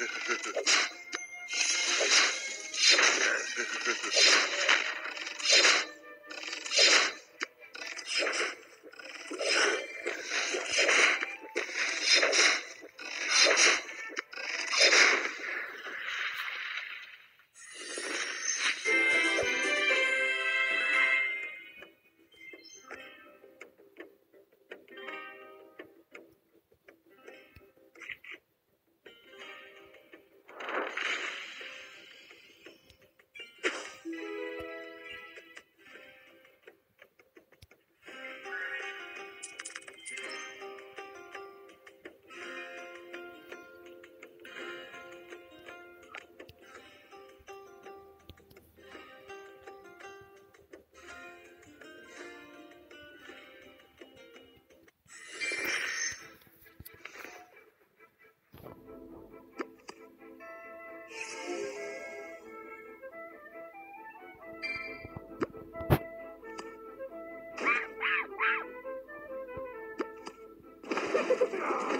Thank you. Oh, my God.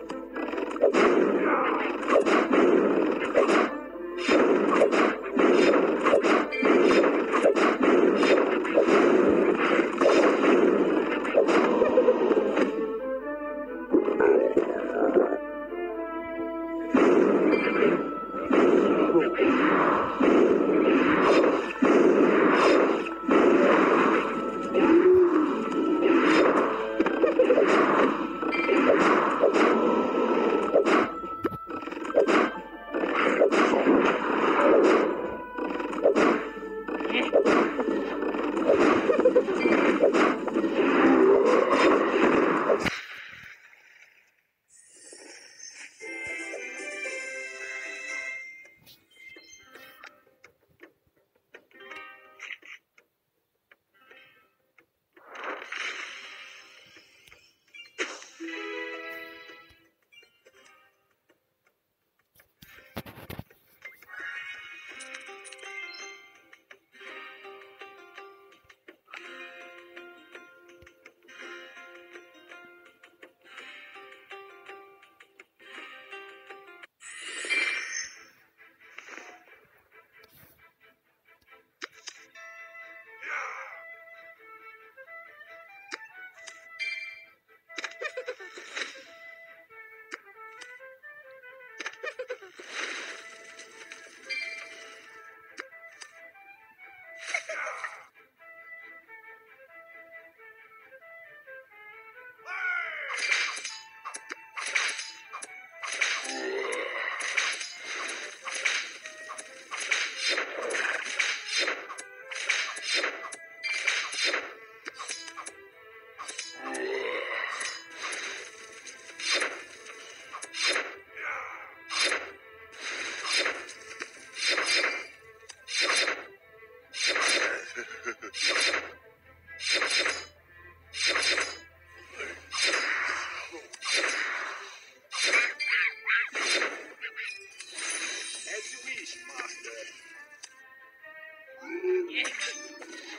やった!